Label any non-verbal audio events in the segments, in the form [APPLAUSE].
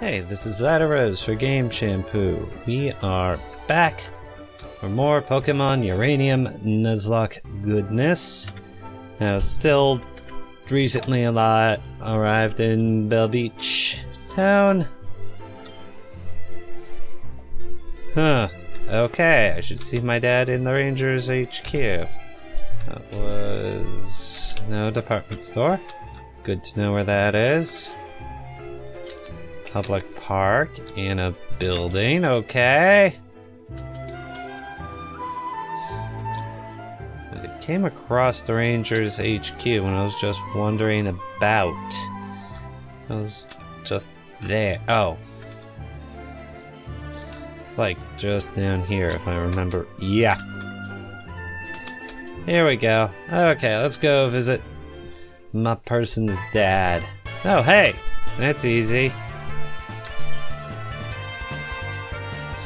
Hey, this is Latiros for Game Shampoo. We are back for more Pokemon Uranium Nuzlocke goodness. Now, still recently a lot arrived in Bell Beach Town. Huh. Okay, I should see my dad in the Rangers HQ. That was no department store. Good to know where that is. Public park in a building, okay. I came across the Rangers HQ when I was just wondering about. I was just there. Oh. It's like just down here if I remember. Yeah. Here we go. Okay, let's go visit my person's dad. Oh, hey! That's easy.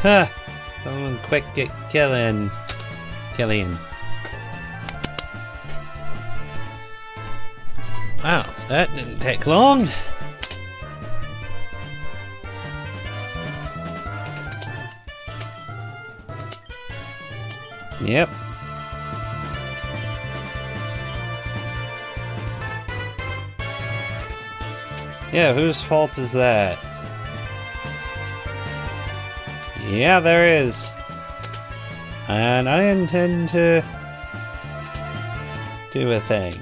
Huh! Someone quick get killing. Killing. Wow, that didn't take long. Yep. Yeah, whose fault is that? Yeah, there is. And I intend to do a thing.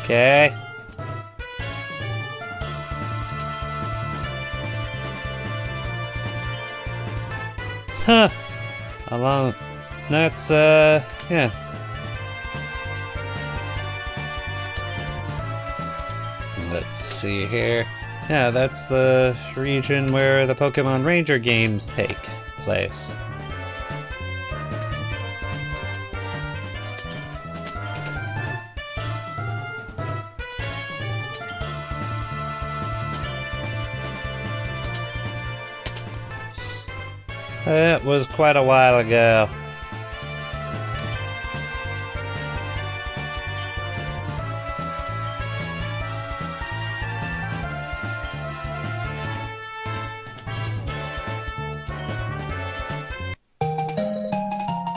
Okay. Huh. How long? That's, uh, yeah. Let's see here. Yeah, that's the region where the Pokemon Ranger games take place. It was quite a while ago.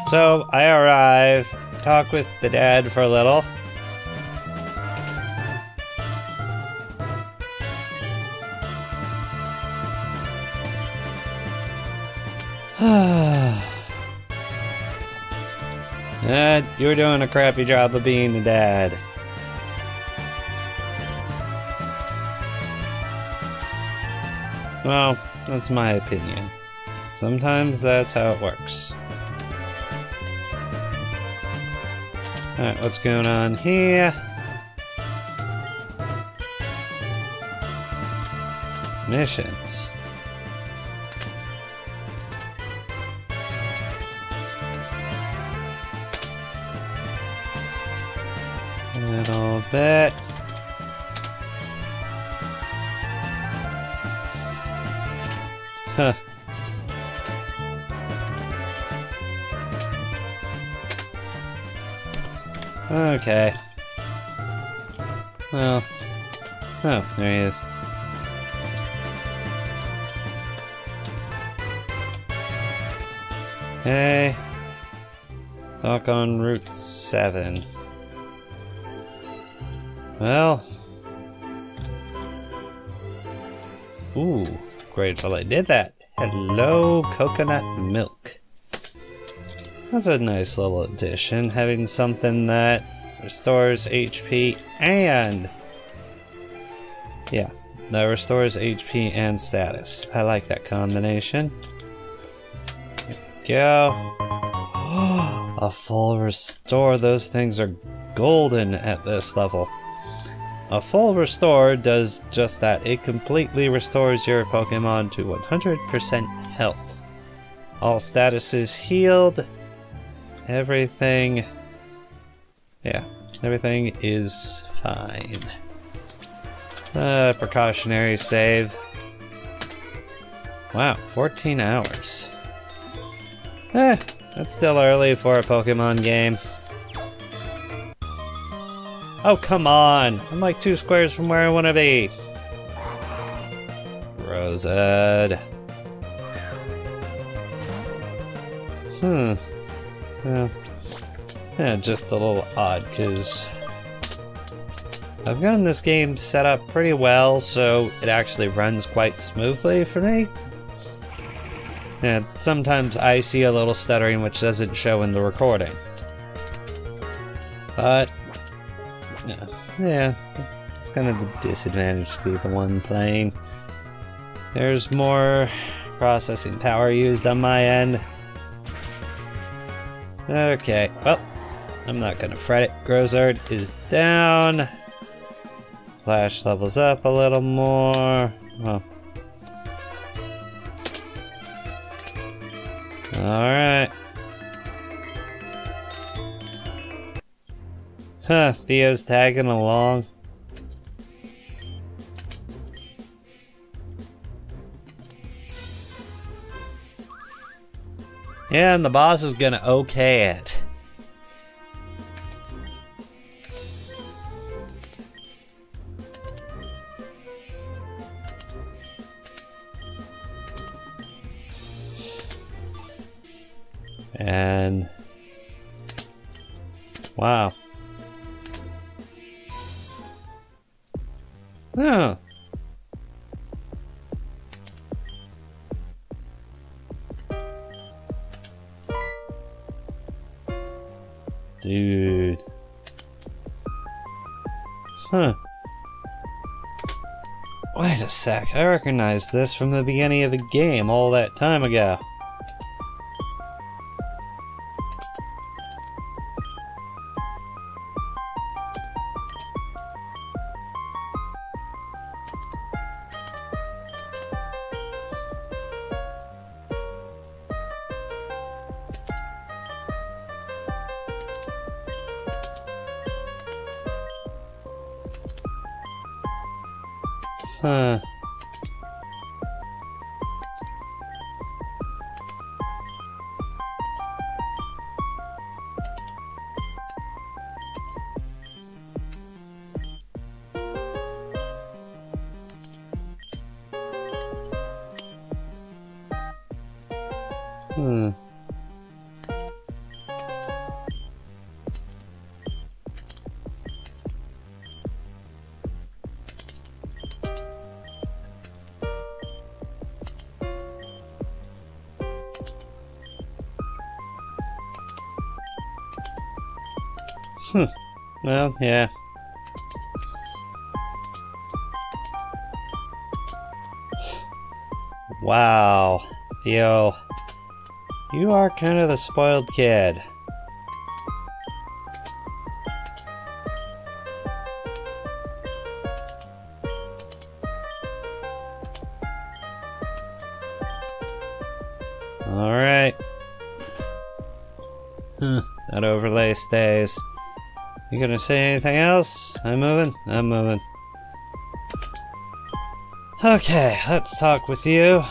So I arrive, talk with the dad for a little. [SIGHS] Dad, you're doing a crappy job of being a dad. Well, that's my opinion. Sometimes that's how it works. Alright, what's going on here? Missions. A little bit. Huh. Okay. Well. Oh, there he is. Hey. Dock on Route 7. Well. Ooh, grateful I did that. Hello, coconut milk. That's a nice little addition, having something that restores HP and... Yeah, that restores HP and status. I like that combination. Go. [GASPS] a full restore, those things are golden at this level. A full restore does just that. It completely restores your Pokemon to 100% health. All statuses healed. Everything... Yeah, everything is fine. Uh, precautionary save. Wow, 14 hours. Eh, that's still early for a Pokemon game. Oh, come on! I'm like two squares from where I want to be. Rosette. Hmm. Yeah. Yeah, just a little odd, because I've gotten this game set up pretty well, so it actually runs quite smoothly for me. Yeah, sometimes I see a little stuttering which doesn't show in the recording. But, yeah, yeah it's kind of a disadvantage to be the one playing. There's more processing power used on my end. Okay, well, I'm not gonna fret it. Grozard is down. Flash levels up a little more. Well. Alright. Huh, Theo's tagging along. And the boss is gonna okay it. Sec, I recognized this from the beginning of the game all that time ago. Hmm. Well, yeah. Wow. Yo. You are kind of the spoiled kid. Alright. Huh, that overlay stays. You gonna say anything else? I'm moving? I'm moving. Okay, let's talk with you.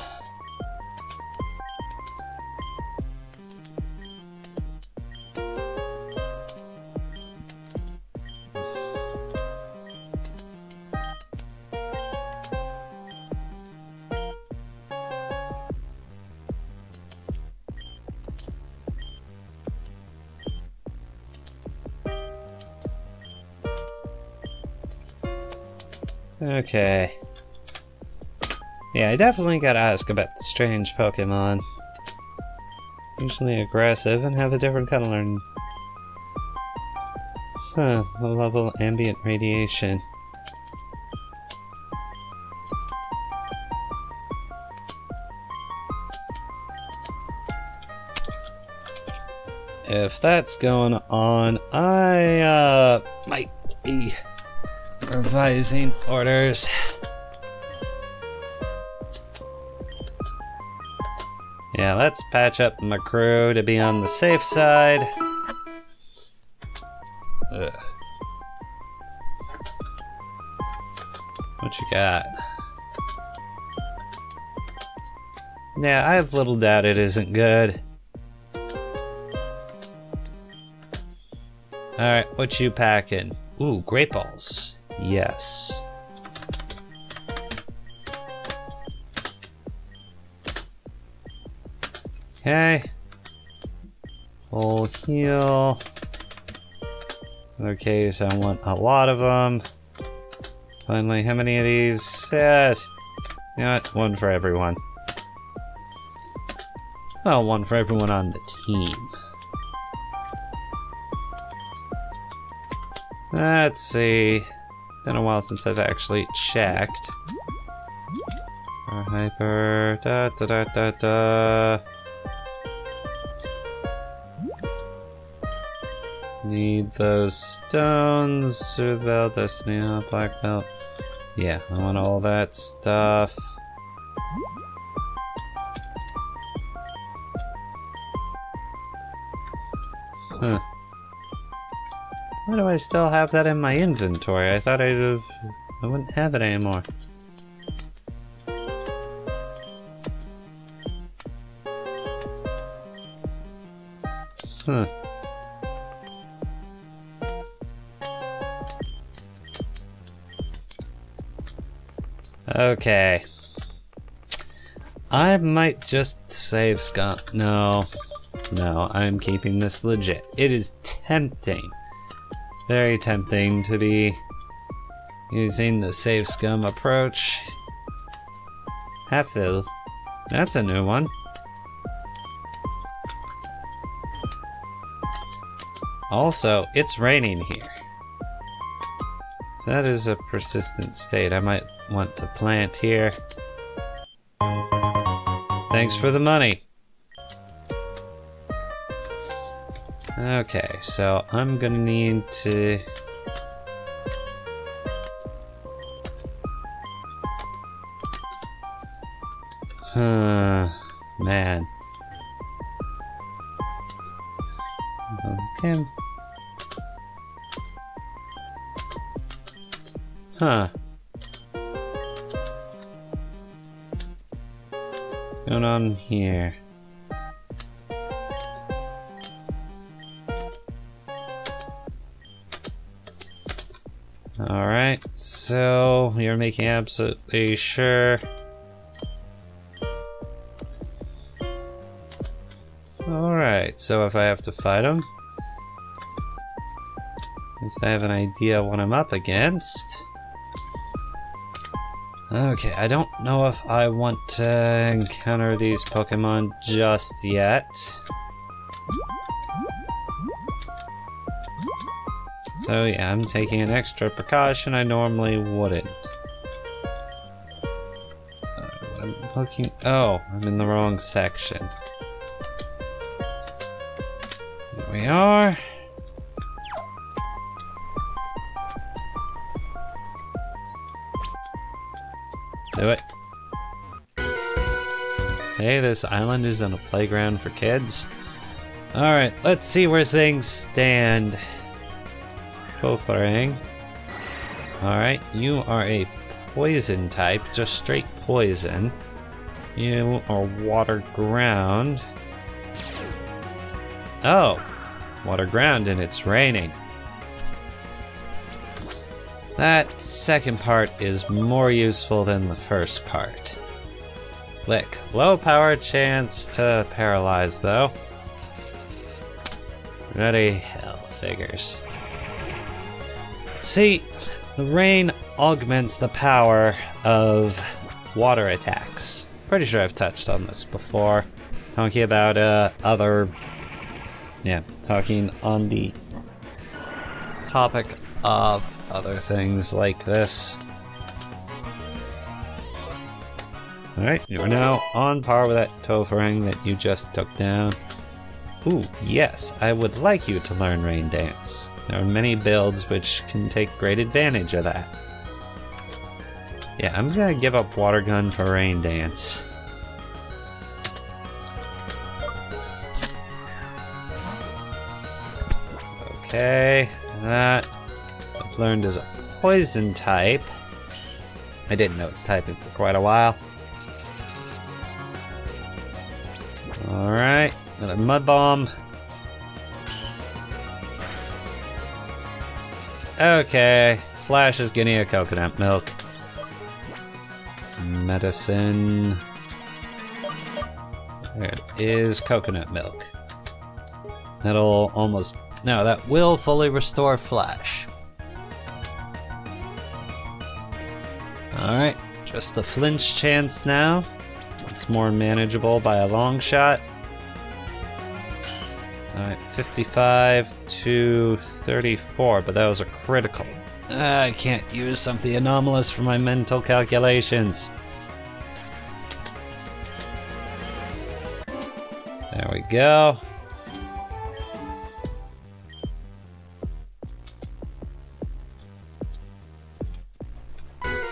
Okay. Yeah, I definitely gotta ask about the strange Pokemon. Usually aggressive and have a different color. Huh, low level ambient radiation. If that's going on, I, uh, might be revising orders. Yeah, let's patch up my crew to be on the safe side. Ugh. What you got? Yeah, I have little doubt it isn't good. Alright, what you packing? Ooh, great balls. Yes. Okay. Full heal. In other case, I want a lot of them. Finally, how many of these? Yes. Not one for everyone. Well, one for everyone on the team. Let's see. Been a while since I've actually checked. Hyper. Da da da da da. Need those stones. Soothe belt, destiny, uh, black belt. Yeah, I want all that stuff. Huh. Why do I still have that in my inventory? I thought I'd have... I wouldn't have it anymore. Huh. Okay. I might just save scum. No. No, I'm keeping this legit. It is tempting. Very tempting to be using the save scum approach. Half filled. That's a new one. Also, it's raining here. That is a persistent state. I might want to plant here. Thanks for the money. Okay, so I'm gonna need to... Huh, man. Okay. Huh. What's going on here? So you're making absolutely sure. Alright, so if I have to fight him, at least I have an idea what I'm up against. Okay, I don't know if I want to encounter these Pokemon just yet. So yeah, I'm taking an extra precaution I normally wouldn't. Uh, I'm looking- oh, I'm in the wrong section. Here we are. Do it. Hey, this island isn't a playground for kids. Alright, let's see where things stand. Kofarang. Eh? Alright, you are a poison type, just straight poison. You are water ground. Oh, water ground and it's raining. That second part is more useful than the first part. Lick. Low power chance to paralyze though. Ready? Hell figures. See, the rain augments the power of water attacks. Pretty sure I've touched on this before. Talking about uh, other... Yeah, talking on the topic of other things like this. Alright, you are now on par with that Tofurang that you just took down. Ooh, yes, I would like you to learn Rain Dance. There are many builds which can take great advantage of that. Yeah, I'm gonna give up Water Gun for Rain Dance. Okay, that I've learned is a poison type. I didn't know it's typing for quite a while. Alright, another mud bomb. Okay, Flash is getting a coconut milk. Medicine. There it is, coconut milk. That'll almost... No, that will fully restore Flash. Alright, just the flinch chance now. It's more manageable by a long shot. Alright, 55 to 34, but that was a critical. Uh, I can't use something anomalous for my mental calculations. There we go.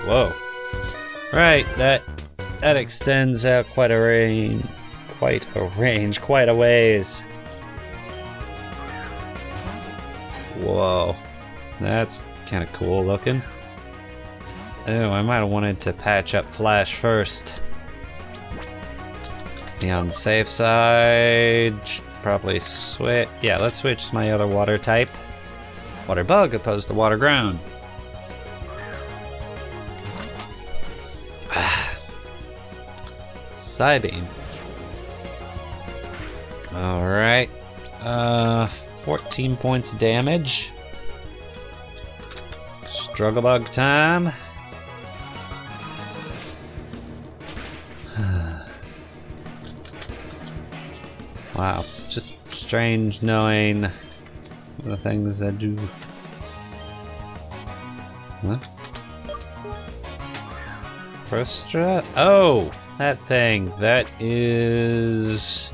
Whoa. Right, that that extends out quite a range, quite a range, quite a ways. Whoa, that's kind of cool looking. Oh, I might have wanted to patch up Flash first. Be on the safe side, probably switch. Yeah, let's switch to my other water type. Water bug opposed to water ground. [SIGHS] Psybeam. Alright. Uh, 14 points damage. Struggle bug time. [SIGHS] wow, just strange knowing the things I do. What? Prostra? Oh, that thing. That is.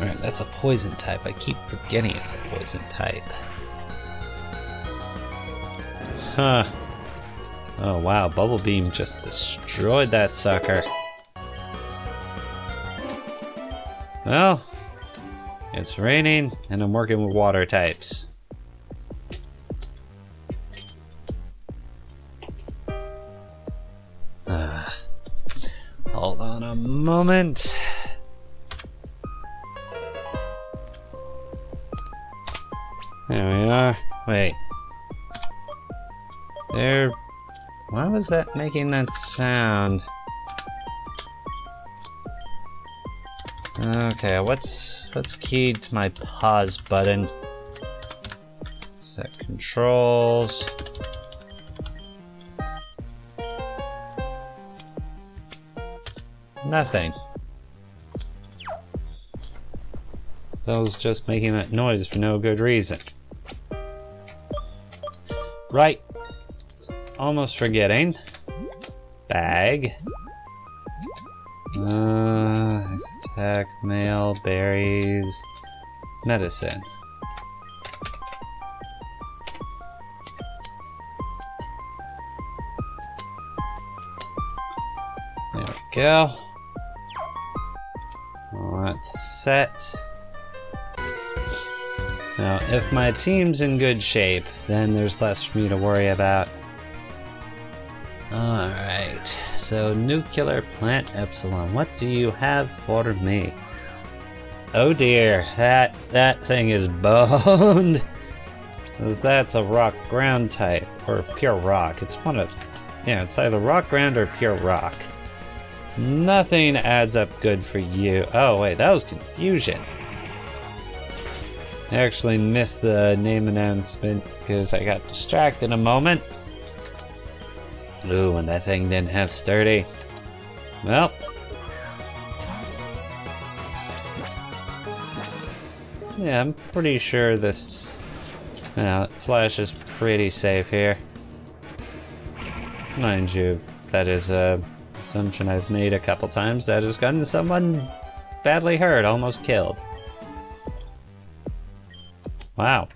Alright, that's a poison type. I keep forgetting it's a poison type. Huh. Oh wow, Bubble Beam just destroyed that sucker. Well, it's raining and I'm working with water types. Ah. Hold on a moment. There we are. Wait. There. Why was that making that sound? Okay, what's what's keyed to my pause button? Set controls. Nothing. I was just making that noise for no good reason. Right. Almost forgetting. Bag. Uh, attack, mail, berries, medicine. There we go. That's set. Now, if my team's in good shape, then there's less for me to worry about. Alright, so nuclear plant epsilon, what do you have for me? Oh dear, that that thing is boned. [LAUGHS] Because that's a rock ground type, or pure rock. It's one of, yeah, it's either rock ground or pure rock. Nothing adds up good for you. Oh wait, that was confusion. I actually missed the name announcement because I got distracted a moment. Ooh, and that thing didn't have sturdy. Well. Yeah, I'm pretty sure this yeah, Flash is pretty safe here. Mind you, that is a assumption I've made a couple times that has gotten someone badly hurt, almost killed. Wow.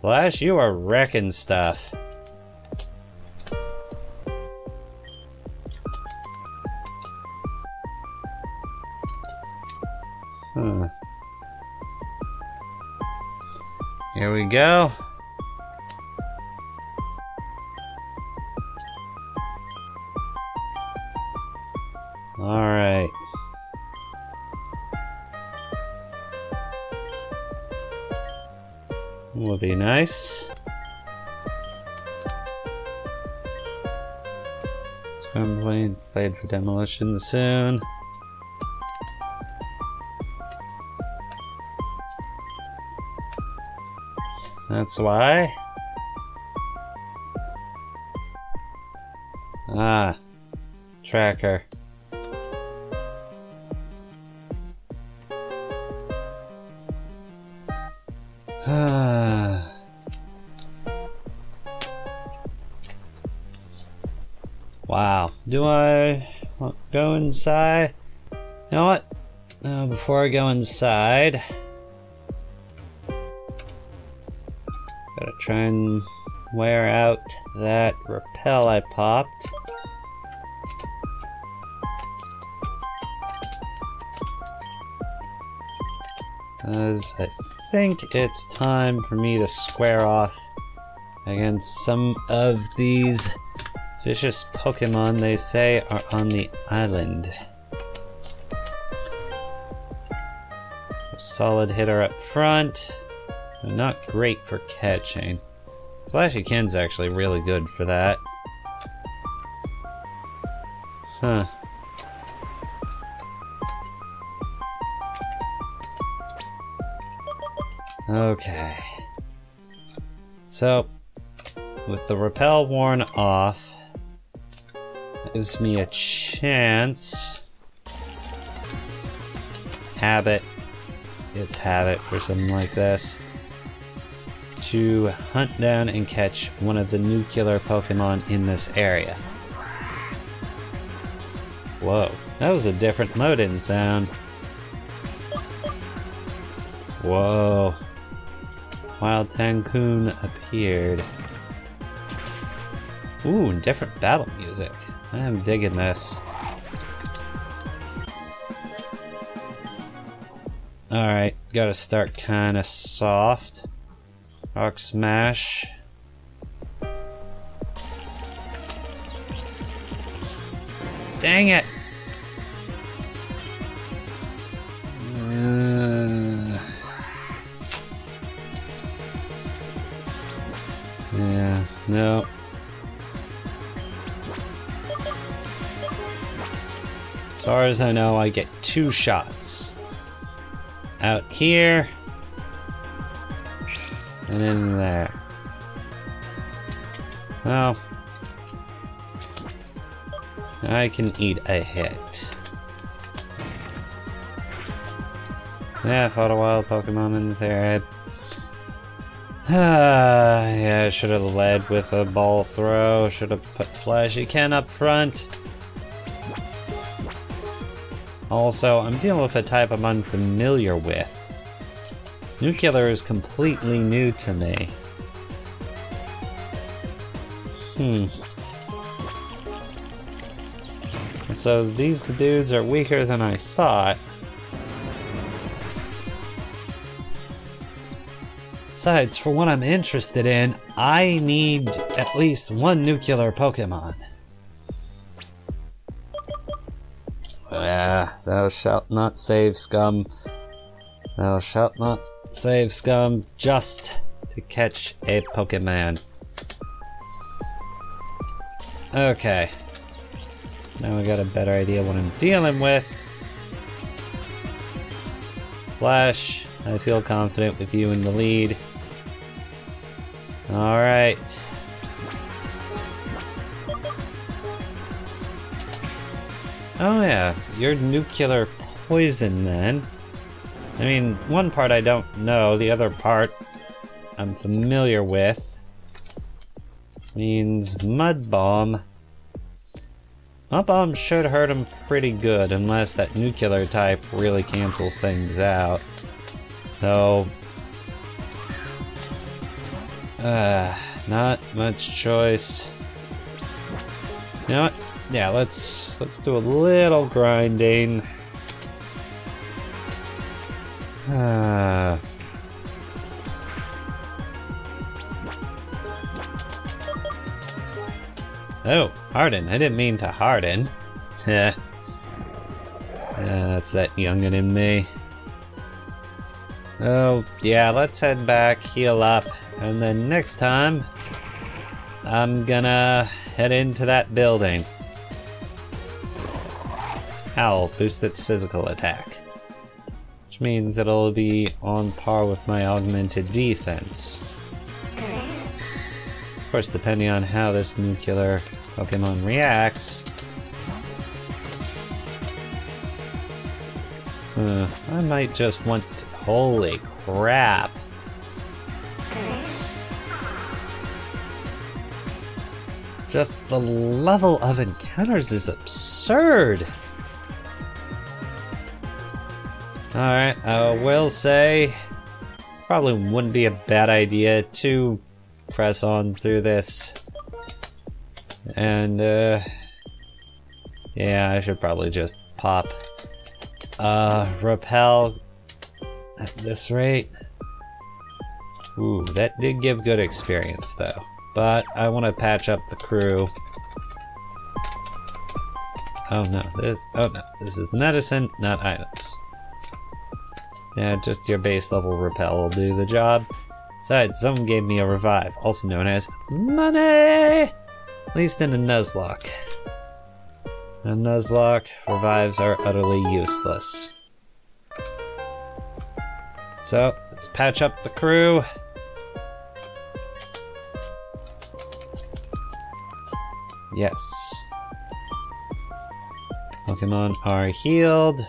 Flash, you are wrecking stuff. Huh. Here we go. All right. Be nice. Scrambling, slated for demolition soon. That's why. Ah, tracker. Do I go inside? You know what? Uh, before I go inside, gotta try and wear out that repel I popped. Because I think it's time for me to square off against some of these vicious Pokemon they say are on the island. Solid hitter up front, not great for catching. Flashy Ken's actually really good for that. Huh. Okay. So, with the repel worn off, gives me a chance. Habit. It's habit for something like this. To hunt down and catch one of the new killer Pokemon in this area. Whoa, that was a different Modin sound. Whoa. Wild Tancoon appeared. Ooh, different battle music. I am digging this. Alright, gotta start kinda soft. Rock Smash. Dang it! Uh, yeah, no. Far as I know, I get two shots. Out here. And in there. Well. I can eat a hit. Yeah, I fought a wild Pokemon in this area. Ah, [SIGHS] yeah, I should have led with a ball throw. Should have put Flashy Ken up front. Also, I'm dealing with a type I'm unfamiliar with. Nuclear is completely new to me. Hmm. So these dudes are weaker than I thought. Besides, for what I'm interested in, I need at least one nuclear Pokemon. Thou shalt not save scum. Thou shalt not save scum just to catch a Pokemon. Okay. Now I got a better idea what I'm dealing with. Flash, I feel confident with you in the lead. Alright. Oh yeah, you're nuclear poison then. I mean, one part I don't know, the other part I'm familiar with. Means Mud Bomb. Mud Bomb should hurt him pretty good, unless that nuclear type really cancels things out. Though... Uh, not much choice. You know what? Yeah, let's let's do a little grinding. Uh, oh, harden. I didn't mean to harden. Yeah. [LAUGHS] yeah, that's that youngin' in me. Oh, yeah, let's head back, heal up, and then next time, I'm gonna head into that building. I'll boost its physical attack. Which means it'll be on par with my augmented defense. Of course, depending on how this nuclear Pokemon reacts. So, I might just want to, Holy crap. Just the level of encounters is absurd. Alright, I will say, probably wouldn't be a bad idea to press on through this. And, uh, yeah, I should probably just pop. Uh, repel at this rate. Ooh, that did give good experience though. But I want to patch up the crew. Oh no, this, oh no, this is medicine, not items. Yeah, just your base level repel will do the job. Besides, someone gave me a revive, also known as money! At least in a Nuzlocke. A Nuzlocke, revives are utterly useless. So, let's patch up the crew. Yes. Pokemon are healed.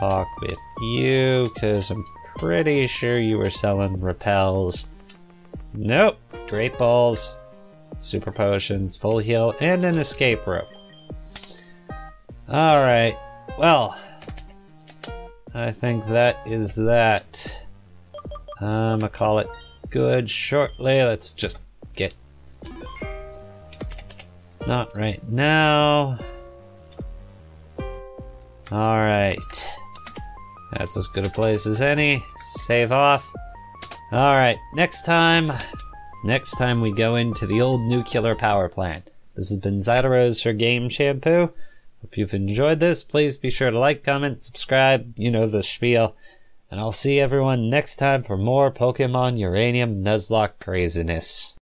Talk with you, because I'm pretty sure you were selling repels. Nope. Great balls, super potions, full heal, and an escape rope. Alright. Well, I think that is that. I'm gonna call it good shortly. Let's just get. Not right now. Alright. That's as good a place as any. Save off. Alright, next time. Next time we go into the old nuclear power plant. This has been Zytorose for Game Shampoo. Hope you've enjoyed this. Please be sure to like, comment, subscribe. You know the spiel. And I'll see everyone next time for more Pokemon Uranium Nuzlocke craziness.